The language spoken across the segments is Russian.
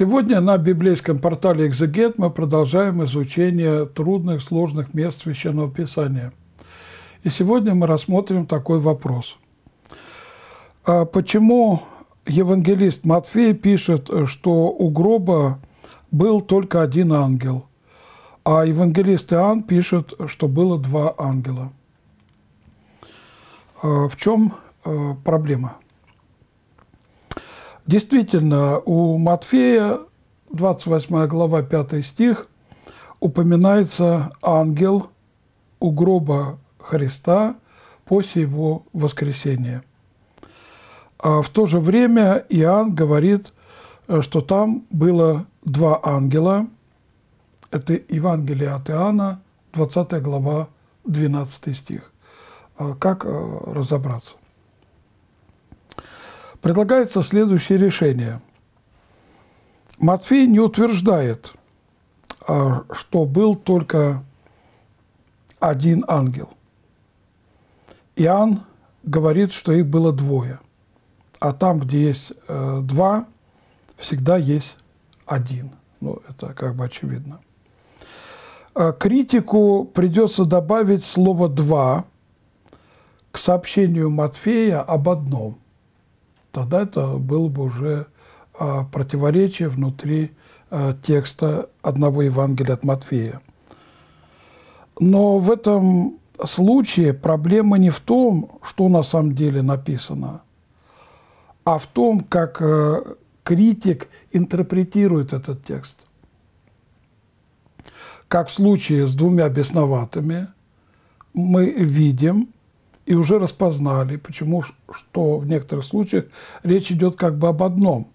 Сегодня на библейском портале «Экзегет» мы продолжаем изучение трудных, сложных мест Священного Писания. И сегодня мы рассмотрим такой вопрос. А почему евангелист Матфей пишет, что у гроба был только один ангел, а евангелист Иоанн пишет, что было два ангела? А в чем а, проблема? Действительно, у Матфея, 28 глава, 5 стих, упоминается ангел у гроба Христа после его воскресения. А в то же время Иоанн говорит, что там было два ангела. Это Евангелие от Иоанна, 20 глава, 12 стих. А как э, разобраться? Предлагается следующее решение. Матфей не утверждает, а, что был только один ангел. Иоанн говорит, что их было двое. А там, где есть э, два, всегда есть один. Ну, это как бы очевидно. А критику придется добавить слово «два» к сообщению Матфея об одном – тогда это было бы уже а, противоречие внутри а, текста одного Евангелия от Матфея. Но в этом случае проблема не в том, что на самом деле написано, а в том, как а, критик интерпретирует этот текст. Как в случае с двумя бесноватыми, мы видим – и уже распознали, почему что в некоторых случаях речь идет как бы об одном,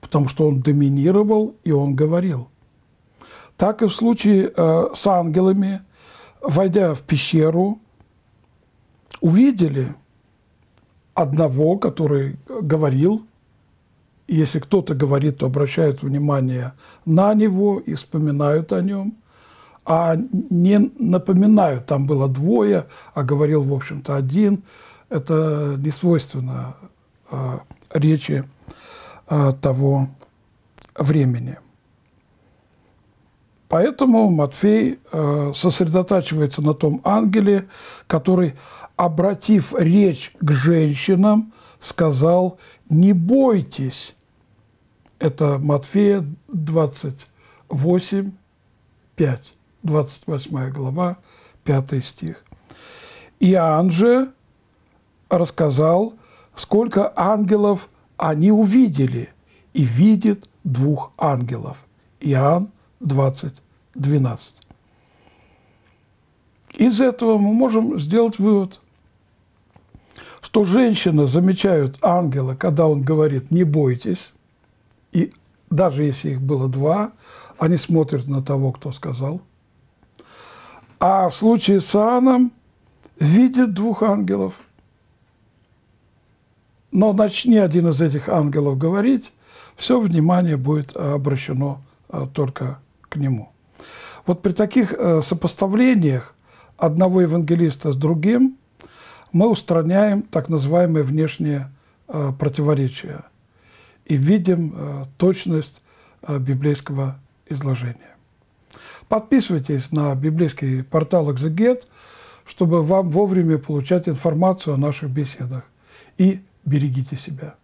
потому что он доминировал и он говорил. Так и в случае э, с ангелами, войдя в пещеру, увидели одного, который говорил, если кто-то говорит, то обращают внимание на него и вспоминают о нем а не напоминаю, там было двое, а говорил, в общем-то, один. Это не свойственно э, речи э, того времени. Поэтому Матфей э, сосредотачивается на том ангеле, который, обратив речь к женщинам, сказал «не бойтесь». Это Матфея 28, 5. 28 глава, 5 стих. Иоанн же рассказал, сколько ангелов они увидели, и видит двух ангелов. Иоанн 20, 12. Из этого мы можем сделать вывод, что женщины замечают ангела, когда он говорит «не бойтесь», и даже если их было два, они смотрят на того, кто сказал – а в случае с Иоанном видит двух ангелов. Но начни один из этих ангелов говорить, все внимание будет обращено а, только к нему. Вот при таких э, сопоставлениях одного евангелиста с другим мы устраняем так называемые внешние э, противоречия и видим точность библейского изложения. Подписывайтесь на библейский портал «Экзегет», чтобы вам вовремя получать информацию о наших беседах. И берегите себя.